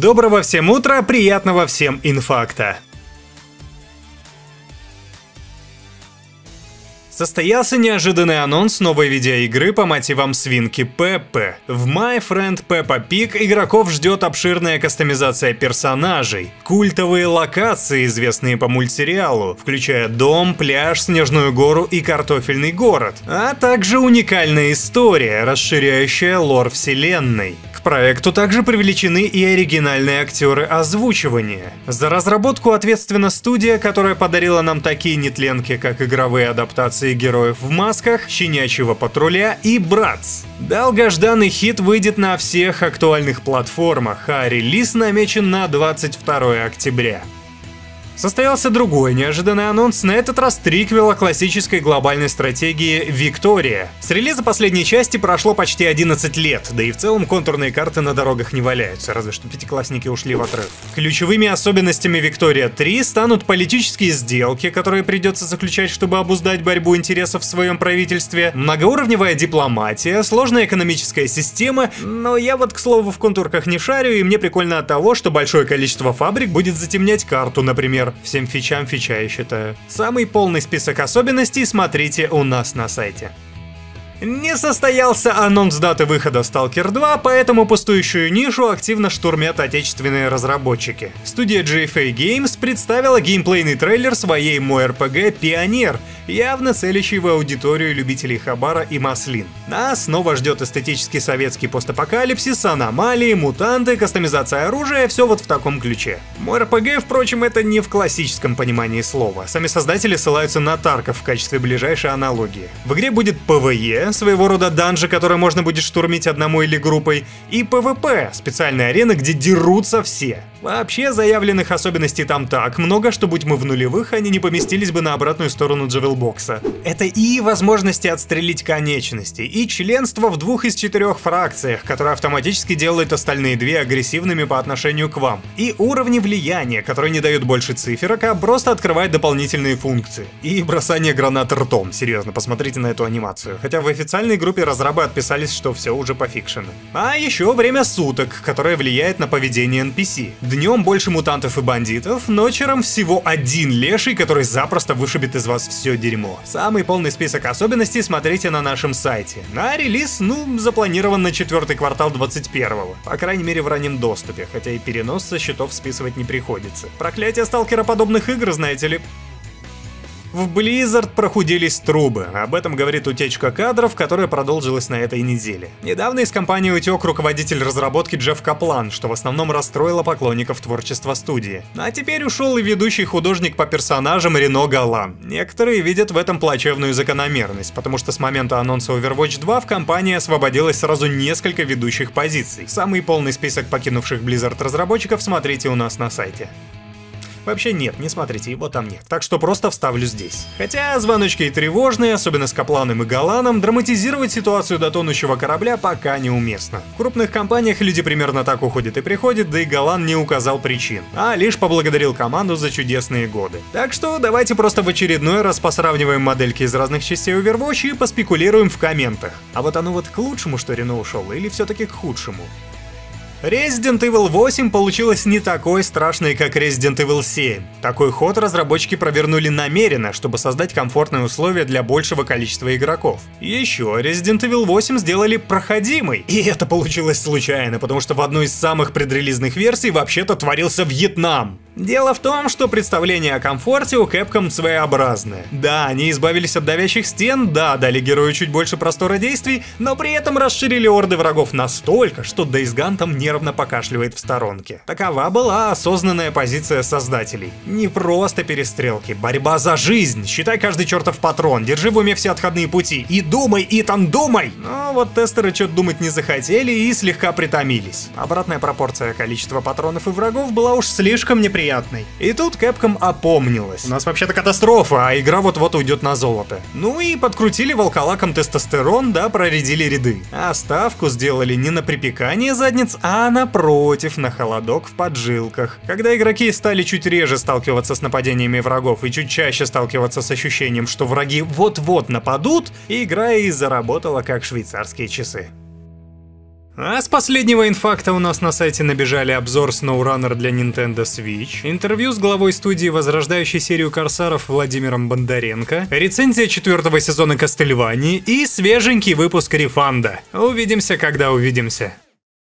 Доброго всем утра, приятного всем инфакта. Состоялся неожиданный анонс новой видеоигры по мотивам свинки Пеппы. В My Friend Peppa Pig игроков ждет обширная кастомизация персонажей, культовые локации, известные по мультсериалу, включая дом, пляж, снежную гору и картофельный город, а также уникальная история, расширяющая лор вселенной. К проекту также привлечены и оригинальные актеры озвучивания. За разработку ответственна студия, которая подарила нам такие нетленки, как игровые адаптации героев в масках, Щенячьего патруля и Братс. Долгожданный хит выйдет на всех актуальных платформах, а релиз намечен на 22 октября. Состоялся другой неожиданный анонс, на этот раз триквела классической глобальной стратегии «Виктория». С релиза последней части прошло почти 11 лет, да и в целом контурные карты на дорогах не валяются, разве что пятиклассники ушли в отрыв. Ключевыми особенностями «Виктория 3» станут политические сделки, которые придется заключать, чтобы обуздать борьбу интересов в своем правительстве, многоуровневая дипломатия, сложная экономическая система, но я вот, к слову, в контурках не шарю, и мне прикольно от того, что большое количество фабрик будет затемнять карту, например, Всем фичам фича я считаю. Самый полный список особенностей смотрите у нас на сайте. Не состоялся анонс даты выхода Stalker 2, поэтому пустующую нишу активно штурмят отечественные разработчики. Студия GFA Games представила геймплейный трейлер своей MoRPG Пионер, явно целящий в аудиторию любителей Хабара и Маслин. Нас снова ждет эстетический советский постапокалипсис, аномалии, мутанты, кастомизация оружия, все вот в таком ключе. MoRPG, впрочем, это не в классическом понимании слова. Сами создатели ссылаются на Тарков в качестве ближайшей аналогии. В игре будет PvE, своего рода данжи, которые можно будет штурмить одному или группой, и PvP, специальная арена, где дерутся все. Вообще, заявленных особенностей там так много, что будь мы в нулевых, они не поместились бы на обратную сторону джавелбокса. Это и возможности отстрелить конечности, и членство в двух из четырех фракциях, которые автоматически делают остальные две агрессивными по отношению к вам, и уровни влияния, которые не дают больше циферок, а просто открывают дополнительные функции. И бросание гранат ртом, серьезно, посмотрите на эту анимацию. Хотя в официальной группе разрабы отписались, что все уже пофикшено. А еще время суток, которое влияет на поведение NPC. Днем больше мутантов и бандитов, ночером всего один леший, который запросто вышибет из вас все дерьмо. Самый полный список особенностей смотрите на нашем сайте. На релиз, ну, запланирован на четвертый квартал 21-го. По крайней мере в раннем доступе, хотя и перенос со счетов списывать не приходится. Проклятие сталкероподобных игр, знаете ли, в Blizzard прохудились трубы, об этом говорит утечка кадров, которая продолжилась на этой неделе. Недавно из компании утек руководитель разработки Джефф Каплан, что в основном расстроило поклонников творчества студии. А теперь ушел и ведущий художник по персонажам Рено Галан. Некоторые видят в этом плачевную закономерность, потому что с момента анонса Overwatch 2 в компании освободилось сразу несколько ведущих позиций. Самый полный список покинувших Blizzard разработчиков смотрите у нас на сайте. Вообще нет, не смотрите, его там нет. Так что просто вставлю здесь. Хотя звоночки и тревожные, особенно с Капланом и Галаном, драматизировать ситуацию до тонущего корабля пока неуместно. В крупных компаниях люди примерно так уходят и приходят, да и Галан не указал причин, а лишь поблагодарил команду за чудесные годы. Так что давайте просто в очередной раз посравниваем модельки из разных частей Overwatch и поспекулируем в комментах. А вот оно вот к лучшему, что Рено ушел, или все-таки к худшему? Resident Evil 8 получилась не такой страшной, как Resident Evil 7. Такой ход разработчики провернули намеренно, чтобы создать комфортные условия для большего количества игроков. Еще Resident Evil 8 сделали проходимой. И это получилось случайно, потому что в одной из самых предрелизных версий вообще-то творился Вьетнам. Дело в том, что представление о комфорте у Capcom своеобразное. Да, они избавились от давящих стен, да, дали герою чуть больше простора действий, но при этом расширили орды врагов настолько, что Days Gone там нервно покашливает в сторонке. Такова была осознанная позиция создателей. Не просто перестрелки, борьба за жизнь. Считай каждый чертов патрон, держи в уме все отходные пути. И думай, Итан, думай! Но вот тестеры что-то думать не захотели и слегка притомились. Обратная пропорция количества патронов и врагов была уж слишком неприятной. И тут Capcom опомнилась. У нас вообще-то катастрофа, а игра вот-вот уйдет на золото. Ну и подкрутили волколаком тестостерон, да, проредили ряды. А ставку сделали не на припекание задниц, а напротив, на холодок в поджилках. Когда игроки стали чуть реже сталкиваться с нападениями врагов и чуть чаще сталкиваться с ощущением, что враги вот-вот нападут, игра и заработала как швейцарские часы. А с последнего инфакта у нас на сайте набежали обзор SnowRunner для Nintendo Switch, интервью с главой студии, возрождающей серию Корсаров Владимиром Бондаренко, рецензия четвертого сезона Кастельвании и свеженький выпуск Рефанда. Увидимся, когда увидимся.